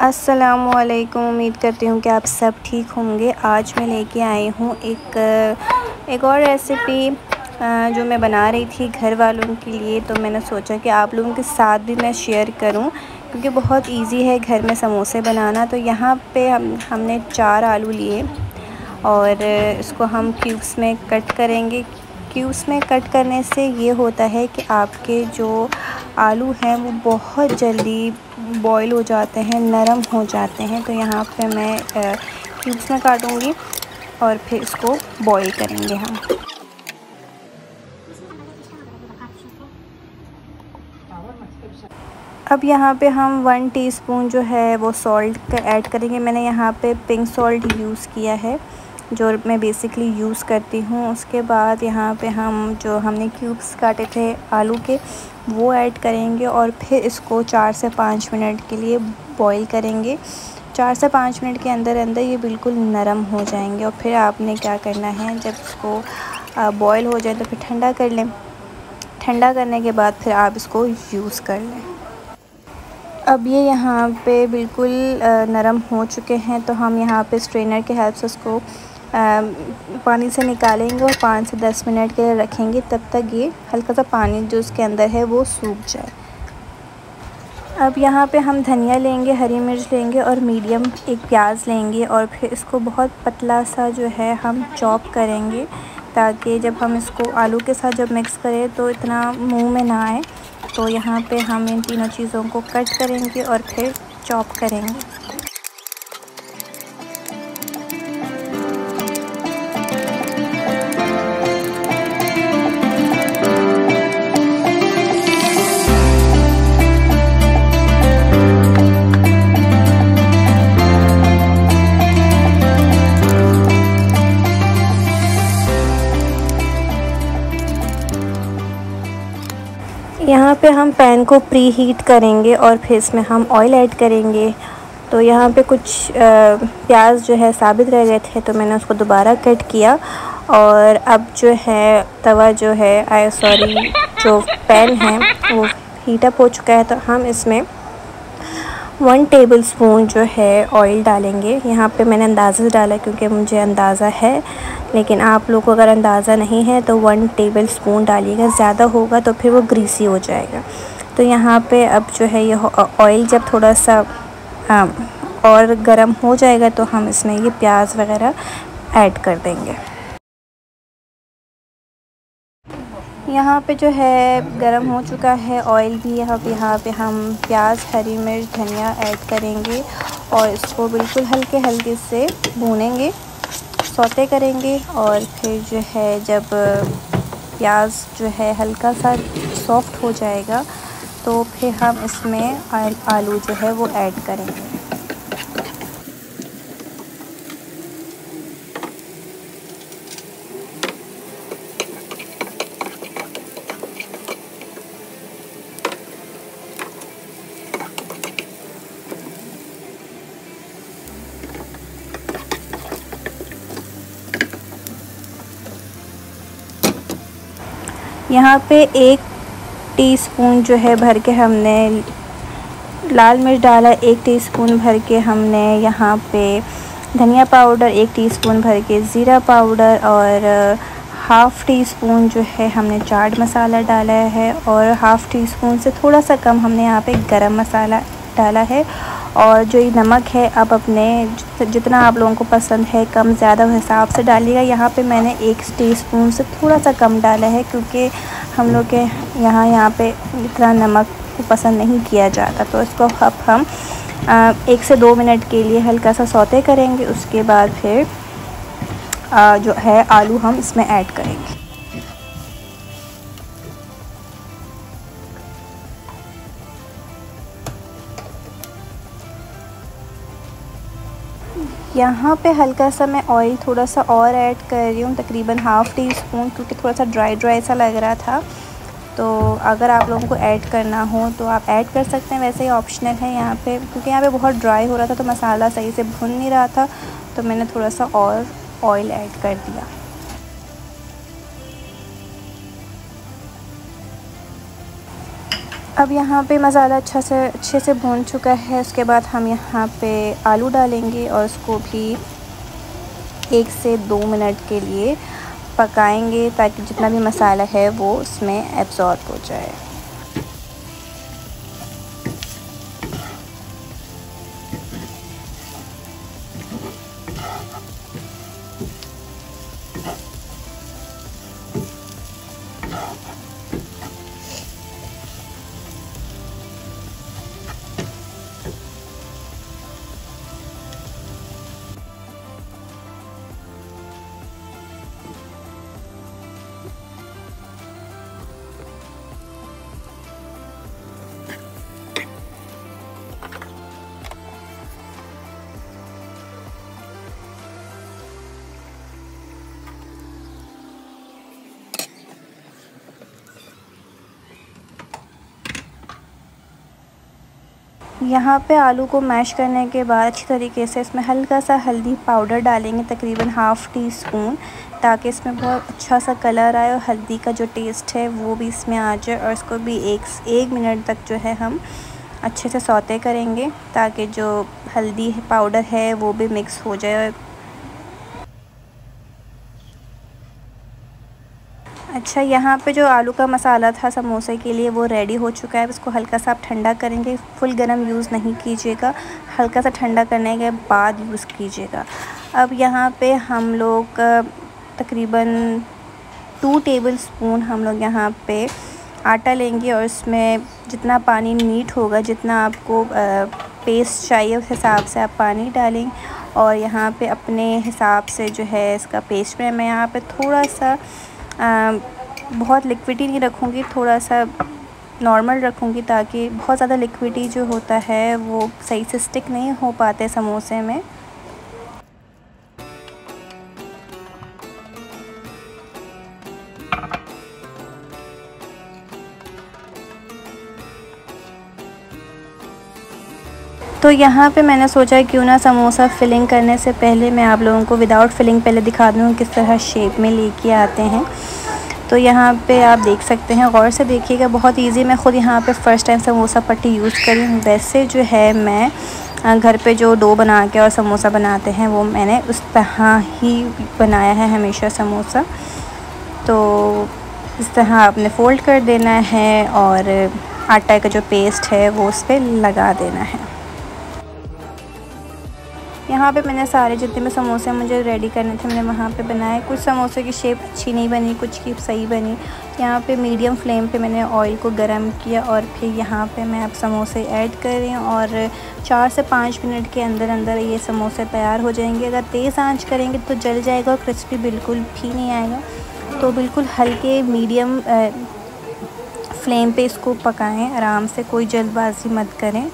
असलकुम उम्मीद करती हूँ कि आप सब ठीक होंगे। आज मैं लेके आई हूँ एक एक और रेसिपी जो मैं बना रही थी घर वालों के लिए। तो मैंने सोचा कि आप लोगों के साथ भी मैं शेयर करूँ, क्योंकि बहुत इजी है घर में समोसे बनाना। तो यहाँ पे हम, हमने चार आलू लिए और इसको हम क्यूब्स में कट करेंगे। क्यूब्स में कट करने से ये होता है कि आपके जो आलू हैं वो बहुत जल्दी बॉईल हो जाते हैं, नरम हो जाते हैं। तो यहाँ पे मैं क्यूब्स में काटूँगी और फिर इसको बॉईल करेंगे हम। अब यहाँ पे हम वन टीस्पून जो है वो सॉल्ट ऐड करेंगे। मैंने यहाँ पे पिंक सॉल्ट यूज़ किया है। जो मैं बेसिकली यूज़ करती हूँ, उसके बाद यहाँ पे हम जो हमने क्यूब्स काटे थे आलू के, वो ऐड करेंगे और फिर इसको चार से पाँच मिनट के लिए बॉईल करेंगे। चार से पाँच मिनट के अंदर अंदर ये बिल्कुल नरम हो जाएँगे और फिर आपने क्या करना है, जब इसको बॉईल हो जाए तो फिर ठंडा कर लें। ठंडा करने के बाद फिर आप इसको यूज़ कर लें। अब ये यहाँ पे बिल्कुल नरम हो चुके हैं तो हम यहाँ पे स्ट्रेनर के हेल्प से उसको पानी से निकालेंगे और पाँच से दस मिनट के लिए रखेंगे, तब तक ये हल्का सा पानी जो उसके अंदर है वो सूख जाए। अब यहाँ पे हम धनिया लेंगे, हरी मिर्च लेंगे और मीडियम एक प्याज लेंगे और फिर इसको बहुत पतला सा जो है हम चॉप करेंगे ताकि जब हम इसको आलू के साथ जब मिक्स करें तो इतना मुँह में ना आए। तो यहाँ पे हम इन तीनों चीज़ों को कट करेंगे और फिर चॉप करेंगे। यहाँ पे हम पैन को प्री हीट करेंगे और फिर इसमें हम ऑयल ऐड करेंगे। तो यहाँ पे कुछ प्याज जो है साबित रह गए थे तो मैंने उसको दोबारा कट किया। और अब जो है, तवा जो है आई सॉरी, जो पैन है, वो हीटअप हो चुका है तो हम इसमें वन टेबल स्पून जो है ऑयल डालेंगे। यहाँ पे मैंने अंदाज़ा डाला क्योंकि मुझे अंदाज़ा है लेकिन आप लोग को अगर अंदाज़ा नहीं है तो वन टेबल स्पून डालिएगा। ज़्यादा होगा तो फिर वो ग्रीसी हो जाएगा। तो यहाँ पे अब जो है ये ऑयल जब थोड़ा सा आ, और गर्म हो जाएगा तो हम इसमें ये प्याज वगैरह ऐड कर देंगे। यहाँ पे जो है, गरम हो चुका है ऑयल भी यहाँ यहाँ पे हम प्याज, हरी मिर्च, धनिया ऐड करेंगे और इसको बिल्कुल हल्के हल्के से भूनेंगे सौते करेंगे और फिर जो है, जब प्याज जो है हल्का सा सॉफ्ट हो जाएगा तो फिर हम इसमें आलू जो है वो ऐड करेंगे। यहाँ पे एक टीस्पून जो है भर के हमने लाल मिर्च डाला, एक टीस्पून भर के हमने यहाँ पे धनिया पाउडर एक टीस्पून भर के ज़ीरा पाउडर और हाफ़ टी स्पून जो है हमने चाट मसाला डाला है और हाफ़ टी स्पून से थोड़ा सा कम हमने यहाँ पे गरम मसाला डाला है और जो ये नमक है, आप अपने जितना आप लोगों को पसंद है, कम ज़्यादा हिसाब से डालिएगा। यहाँ पे मैंने एक टी स्पून से थोड़ा सा कम डाला है, क्योंकि हम लोग के यहाँ यहाँ पे इतना नमक को पसंद नहीं किया जाता। तो इसको अब हम एक से दो मिनट के लिए हल्का सा सौते करेंगे। उसके बाद फिर जो है, आलू हम इसमें ऐड करेंगे। यहाँ पे हल्का सा मैं ऑयल थोड़ा सा और ऐड कर रही हूँ, तकरीबन हाफ़ टी स्पून क्योंकि थोड़ा सा ड्राई ड्राई सा लग रहा था। तो अगर आप लोगों को ऐड करना हो तो आप ऐड कर सकते हैं। वैसे ही ऑप्शनल है यहाँ पे, क्योंकि यहाँ पे बहुत ड्राई हो रहा था तो मसाला सही से भुन नहीं रहा था तो मैंने थोड़ा सा और ऑयल ऐड कर दिया। अब यहाँ पे मसाला अच्छा से, अच्छे से भून चुका है। उसके बाद हम यहाँ पे आलू डालेंगे और उसको भी एक से दो मिनट के लिए पकाएँगे ताकि जितना भी मसाला है वो उसमें एब्ज़ॉर्ब हो जाए। यहाँ पे आलू को मैश करने के बाद अच्छी तरीके से इसमें हल्का सा हल्दी पाउडर डालेंगे, तकरीबन हाफ़ टी स्पून ताकि इसमें बहुत अच्छा सा कलर आए और हल्दी का जो टेस्ट है वो भी इसमें आ जाए और इसको भी एक एक मिनट तक जो है हम अच्छे से सौते करेंगे, ताकि जो हल्दी पाउडर है वो भी मिक्स हो जाए अच्छा यहाँ पे जो आलू का मसाला था समोसे के लिए, वो रेडी हो चुका है। इसको हल्का सा आप ठंडा करेंगे। फुल गरम यूज़ नहीं कीजिएगा। हल्का सा ठंडा करने के बाद यूज़ कीजिएगा। अब यहाँ पे हम लोग, तकरीबन टू टेबल स्पून हम लोग यहाँ पे आटा लेंगे और इसमें जितना पानी नीट होगा, जितना आपको पेस्ट चाहिए, उस हिसाब से आप पानी डालें और यहाँ पे अपने हिसाब से जो है, इसका पेस्ट में मैं यहाँ पे थोड़ा सा बहुत लिक्विडी नहीं रखूँगी थोड़ा सा नॉर्मल रखूँगी ताकि बहुत ज़्यादा लिक्विडी जो होता है, वो सही से स्टिक नहीं हो पाते समोसे में। तो यहाँ पे मैंने सोचा क्यों ना समोसा फिलिंग करने से पहले मैं आप लोगों को विदाउट फिलिंग पहले दिखा दूँ किस तरह शेप में लेके आते हैं। तो यहाँ पे आप देख सकते हैं, गौर से देखिएगा, बहुत इजी मैं ख़ुद यहाँ पे फ़र्स्ट टाइम समोसा पट्टी यूज़ करी हूँ। वैसे जो है मैं घर पे जो डो बना के और समोसा बनाते हैं, वो मैंने उस तरह ही बनाया है हमेशा समोसा। तो इस तरह आपने फ़ोल्ड कर देना है और आटा का जो पेस्ट है वो उस पर लगा देना है। यहाँ पे मैंने सारे जितने भी समोसे मुझे रेडी करने थे, मैंने वहाँ पे बनाए। कुछ समोसे की शेप अच्छी नहीं बनी, कुछ की सही बनी। यहाँ पे मीडियम फ्लेम पे मैंने ऑयल को गरम किया और फिर यहाँ पे मैं अब समोसे ऐड कर रही हूँ और चार से पाँच मिनट के अंदर अंदर ये समोसे तैयार हो जाएँगे। अगर तेज़ आँच करेंगे तो जल जाएगा और क्रिस्पी बिल्कुल भी नहीं आएगा। तो बिल्कुल हल्के मीडियम फ्लेम पर इसको पकाएँ। आराम से कोई जल्दबाजी मत करें।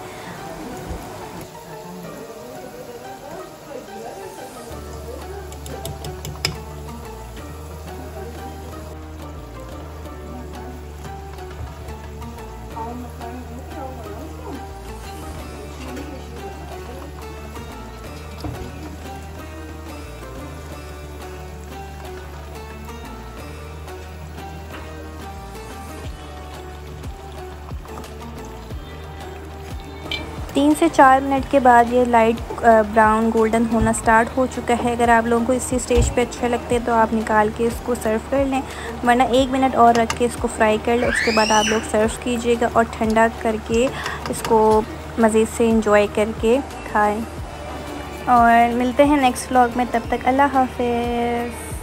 तीन से चार मिनट के बाद ये लाइट ब्राउन गोल्डन होना स्टार्ट हो चुका है। अगर आप लोगों को इसी स्टेज पे अच्छे लगते हैं तो आप निकाल के इसको सर्व कर लें, वरना एक मिनट और रख के इसको फ्राई कर लें, उसके बाद आप लोग सर्व कीजिएगा और ठंडा करके इसको मज़ीद से इंजॉय करके खाएँ। और मिलते हैं नेक्स्ट व्लॉग में, तब तक अल्लाह हाफिज़।